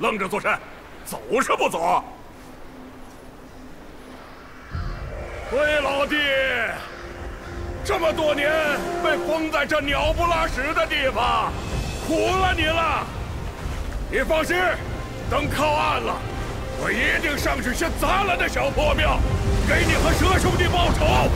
愣着做甚？走是不走？回老弟，这么多年被封在这鸟不拉屎的地方，苦了你了。你放心，等靠岸了，我一定上去先砸了那小破庙，给你和蛇兄弟报仇。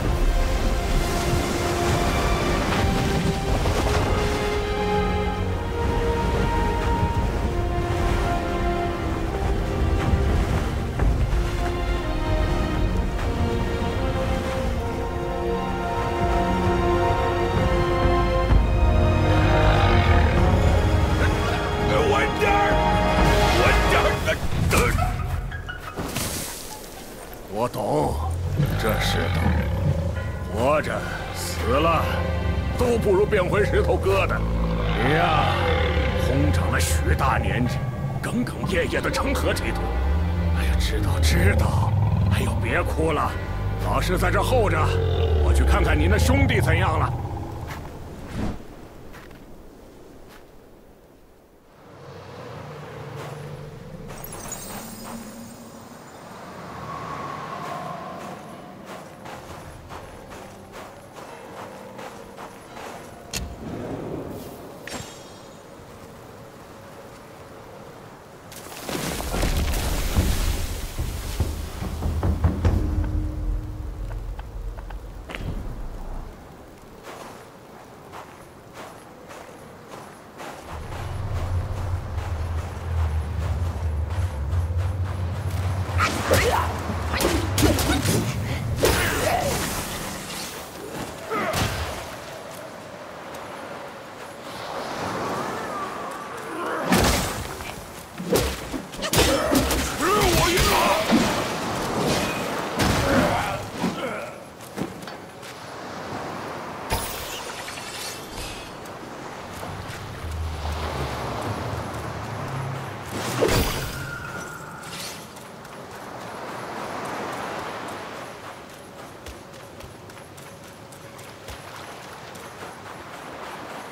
我懂，这世道，活着死了，都不如变回石头疙瘩。你呀，空长了许大年纪，耿耿夜夜的成何体统？哎呀，知道知道。哎呦，别哭了，老师在这候着，我去看看你那兄弟怎样了。吃我一个！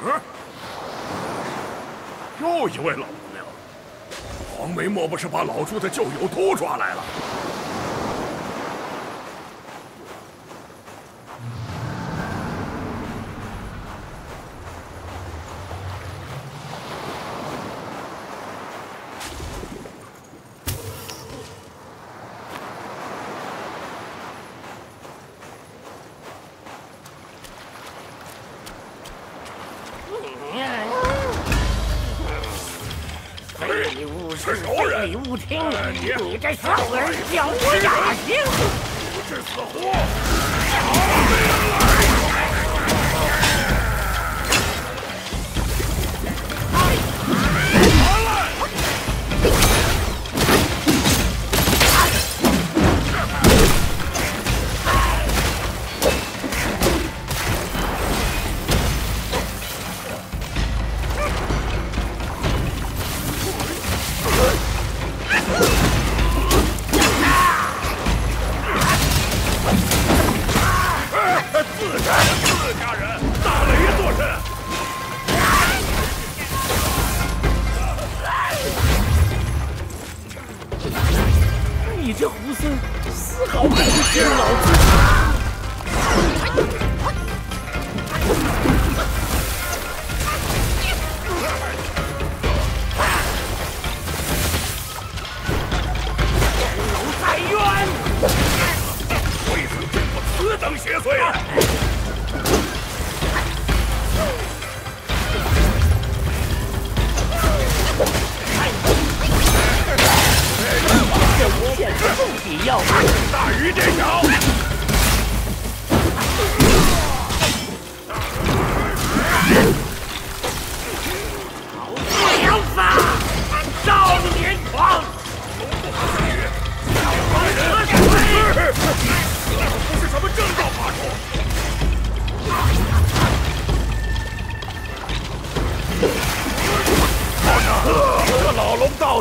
嗯，又一位老朋友。黄梅莫不是把老朱的旧友都抓来了？听你你这小儿小傻星！不知死活！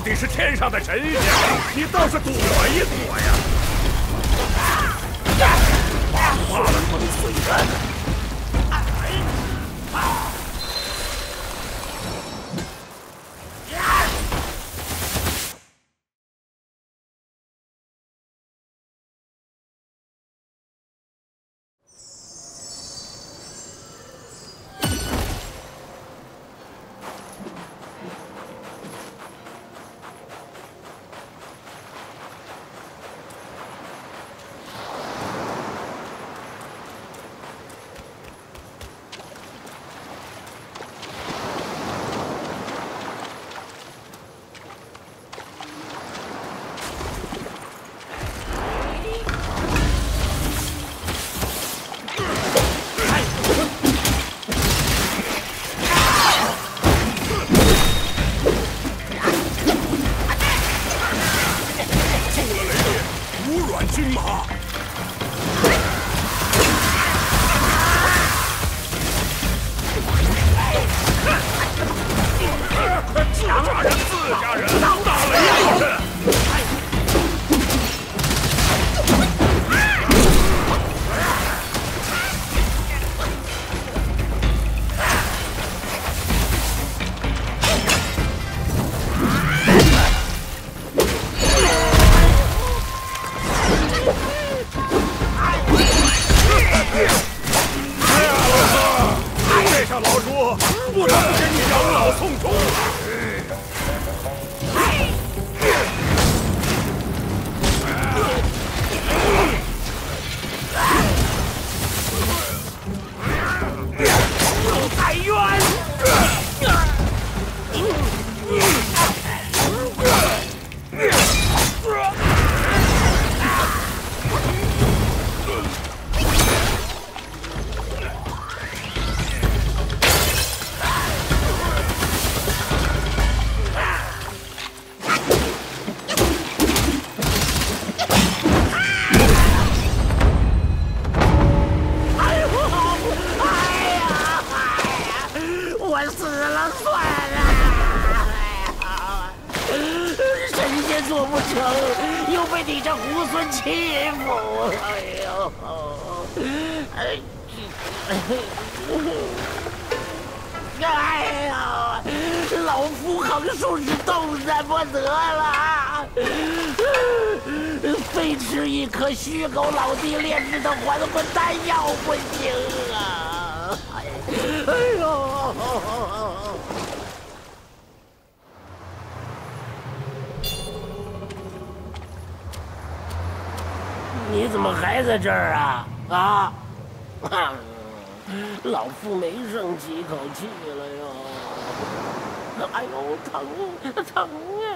你是天上的神仙，你倒是躲一躲呀！哎！哎呀！老夫横竖是动弹不得了，非吃一颗虚狗老弟炼制的还魂丹药不行啊！哎呦！你怎么还在这儿啊？啊！老夫没剩几口气了哟！哎呦，疼疼哎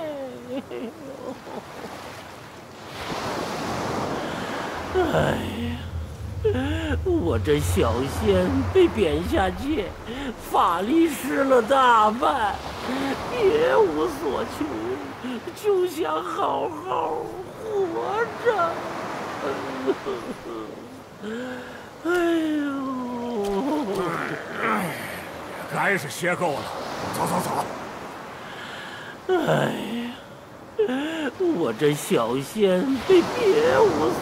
呦！哎呀，我这小仙被贬下界，法力失了大半，别无所求，就想好好活着。哎呦！该是歇够了，走走走。哎呀，我这小仙被别无所